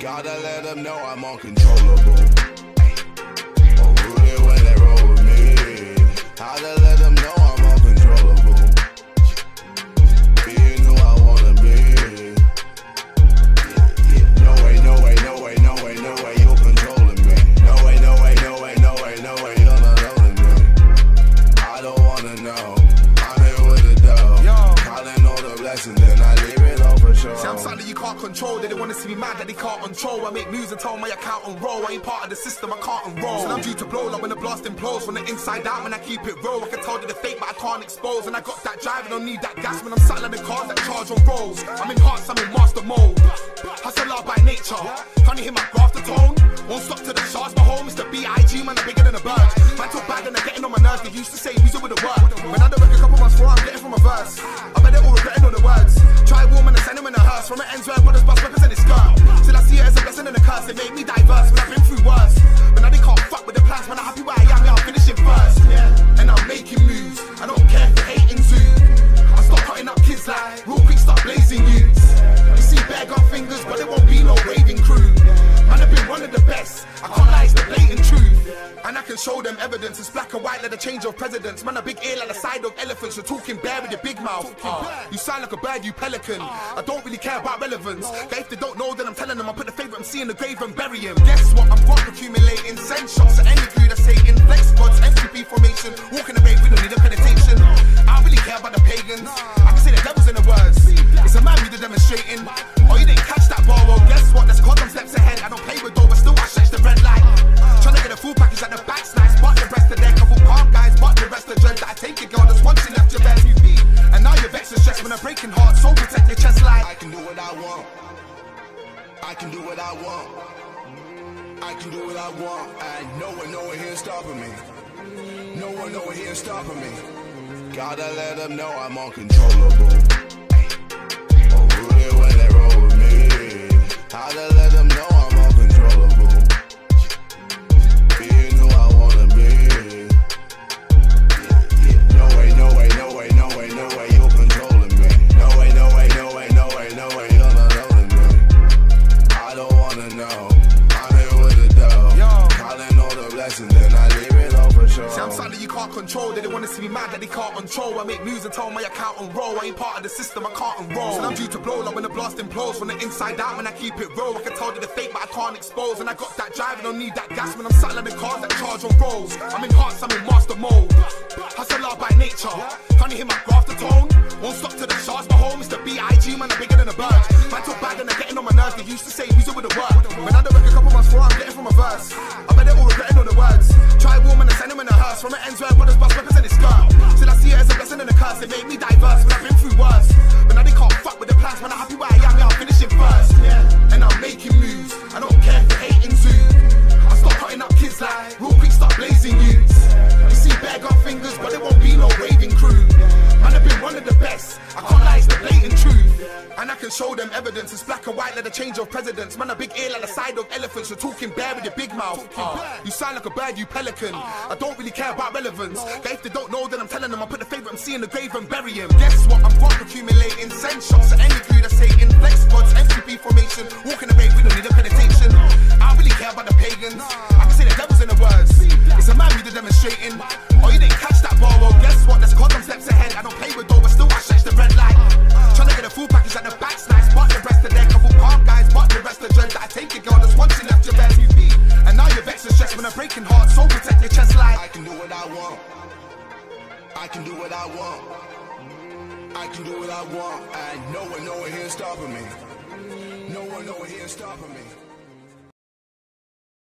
Gotta let them know I'm uncontrollable. When they roll with me. Gotta let them know I'm uncontrollable. Being who I wanna be. No way, no way, no way, no way, no way, you're controlling me. No way, no way, no way, no way, no way, you're me. I don't wanna know. Can't control. They don't wanna see me mad that they can't control. I make moves and tell my account and roll. I ain't part of the system, I can't enroll. And I'm due to blow like when the blast implodes. From the inside out, when I keep it real. I can tell that the fake, but I can't expose. And I got that drive and don't need that gas when I'm sat like the cars that charge on rolls. I'm in hearts, I'm in master mode. Hustler by nature. Can't you hear my grafter tone? Won't stop to the shards, my home is the B.I.G. Man, I'm bigger than a bird. Man, talk bad and they're getting on my nerves. They used to say music with a word. When I work a couple months for, I'm getting from a verse. Fingers, but there won't be no raving crew. Man, I've been one of the best. I can't lie, it's the blatant truth. And I can show them evidence. It's black and white like the change of presidents. Man, a big ear like the side of elephants. You're talking bear with your big mouth. Uh, you sound like a bird, you pelican. I don't really care about relevance. But if they don't know, then I'm telling them I put the favorite MC in the grave and bury him. Guess what? I'm got accumulating. Send shots at any crew that's hating. Flex gods, I can do what I want. I can do what I want. And no one, no one here stopping me. No one, no one here stopping me. Gotta let them know I'm uncontrollable. Oh, Rudy when they roll with me. Gotta let them know I'm control. They don't wanna see me mad that they can't control. I make moves and tell my account and roll. I ain't part of the system, I can't enroll. And I'm due to blow like when the blast implodes. From the inside out, when I keep it real. I can tell that the fake, but I can't expose. And I got that drive and don't need that gas when I'm sat like the cars that charge on rolls. I'm in hearts, I'm in master mode. Hustler by nature. You hear my grafter tone? Won't stop to the shards, my home is the B.I.G. Man, I'm bigger than a bird. Man, talk bad and they're getting on my nerves. They used to say evidence. It's black and white like the change of presidents. Man, a big ear like the side of elephants. You're talking bear with your big mouth. Uh, you sound like a bird, you pelican. I don't really care about relevance. But if they don't know, then I'm telling them I put the favorite MC in the grave and bury him. Guess what? I'm rock accumulating. Send shots at any crew that's hating. Flex gods, FTP formation. Walking the we don't need accreditation. I don't really care about the pagans. I can say the devil's in the words. It's a man we the demonstrating. Oh, you didn't catch that ball. Well, guess what? That's cause I'm when I'm breaking heart. So protect your chest like. I can do what I want. I can do what I want. I can do what I want. And no one, no one here stopping me. No one, no one here stopping me.